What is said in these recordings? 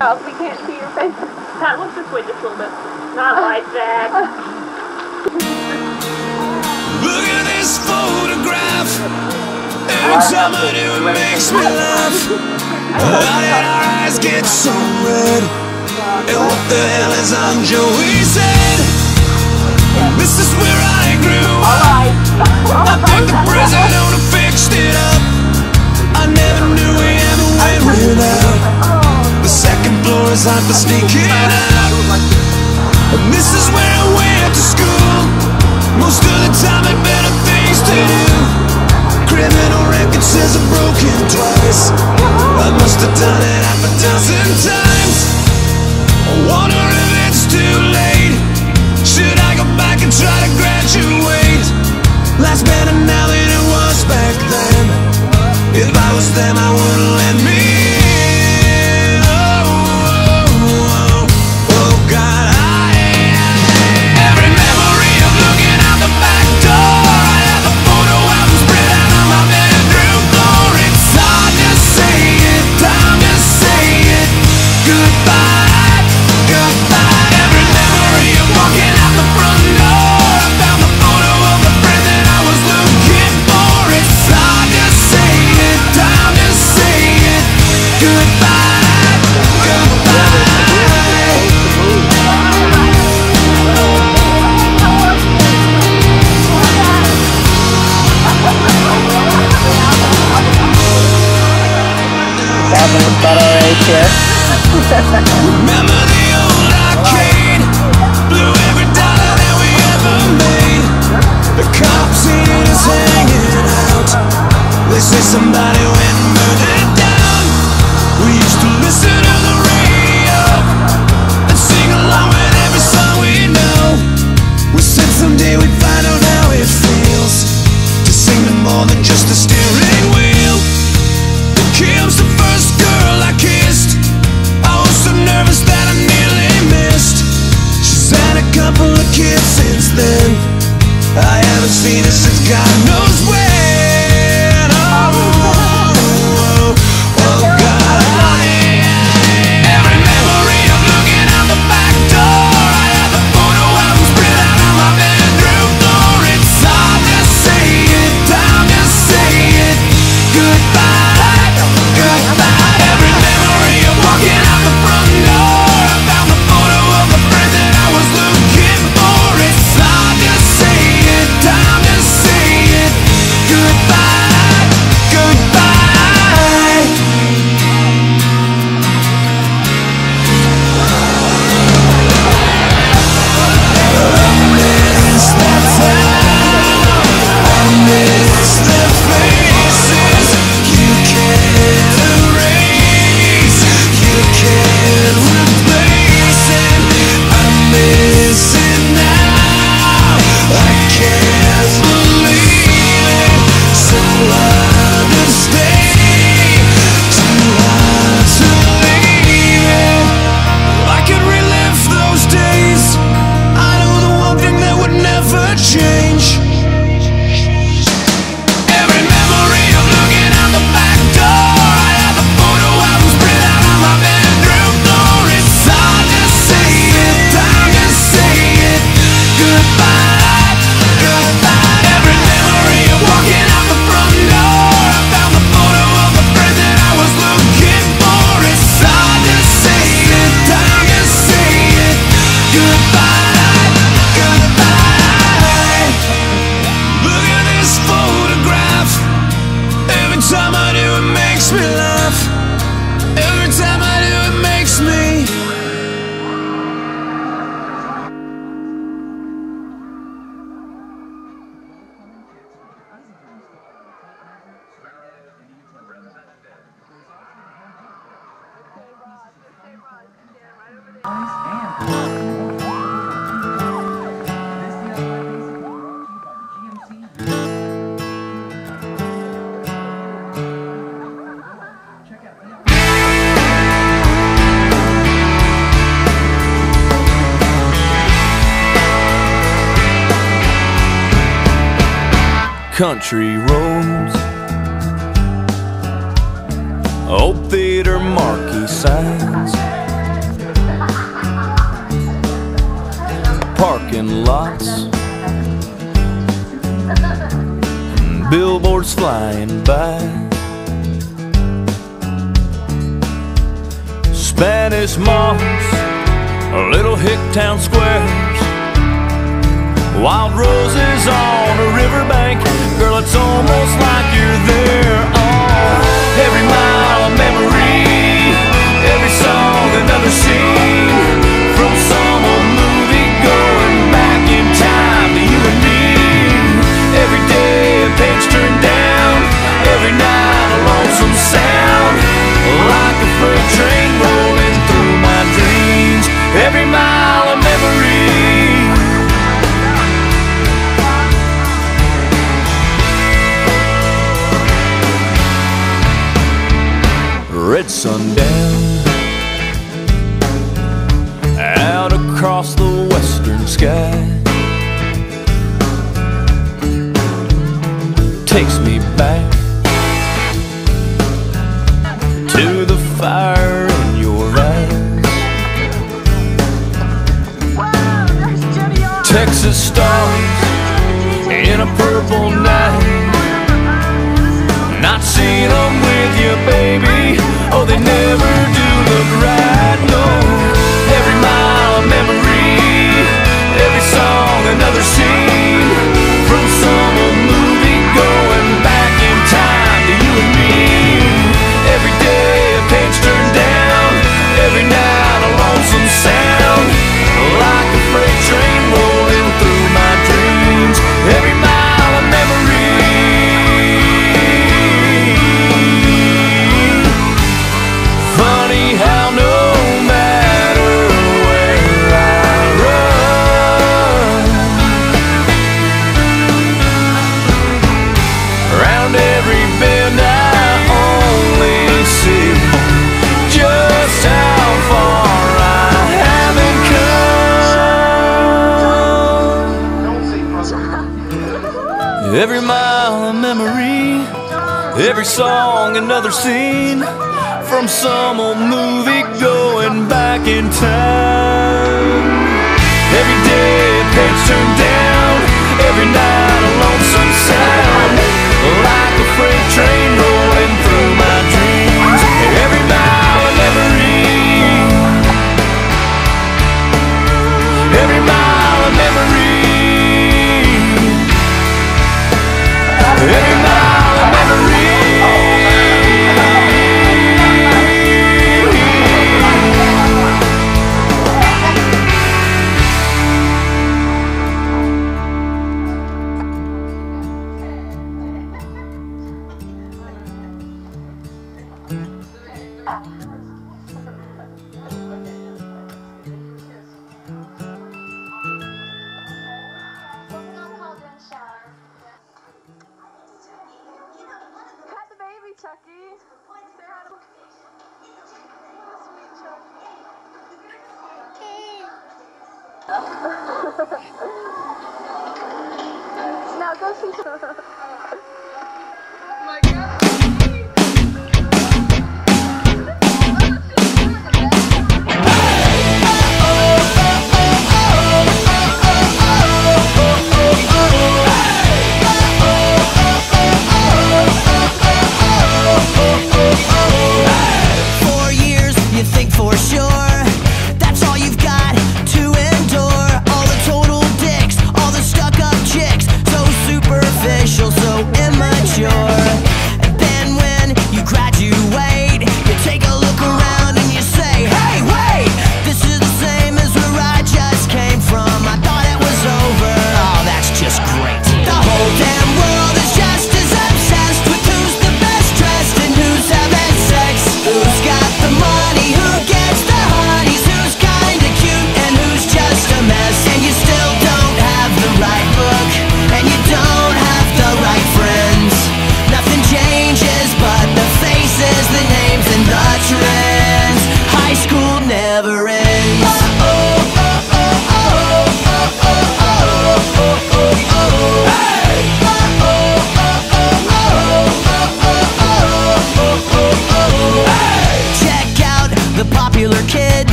Oh, we can't see your face. That looks this way just a little bit. Not like that. Look at this photograph. Every time I do, it makes me laugh. why did our eyes get so red? And what the hell is on Joey's head? This is where I grew up. I think the prison president fixed it up. I never knew we ever went without floor as I'm sneaking out. And this is where we Remember the old arcade? Blew every dollar that we ever made. The is hanging out. They say somebody kid since then. I haven't seen her since God knows when. country roads. Old theater marquee signs. Parking lots. Billboards flying by. Spanish moss, a little hick town square. Wild roses on a riverbank. Girl, it's almost like you're there on every mile a memory, every song another scene. every song another scene from some old movie going back in time.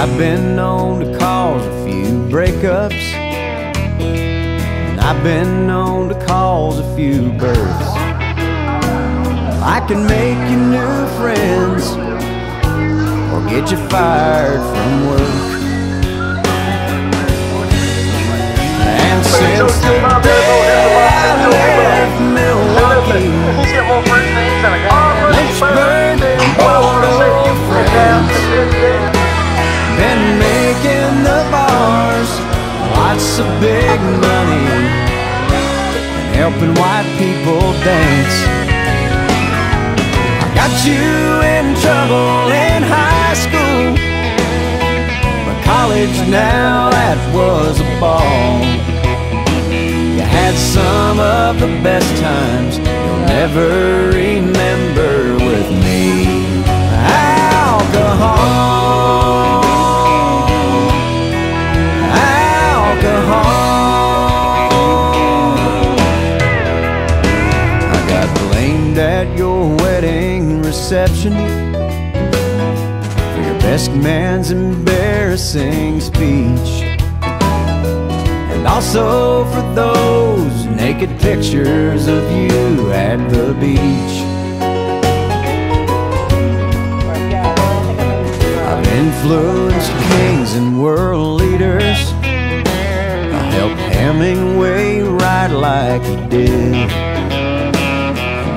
I've been known to cause a few breakups. And I've been known to cause a few births. I can make you new friends or get you fired from work. And since the day I left Milwaukee, Lynchburg been making the bars lots of big money and helping white people dance. I Got you in trouble in high school. But college now, that was a ball. You had some of the best times you'll never remember with me. Alcohol. Your wedding reception for your best man's embarrassing speech. And also for those naked pictures of you at the beach. I've influenced kings and world leaders. I helped Hemingway write like he did.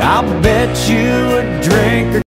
I'll bet you a drink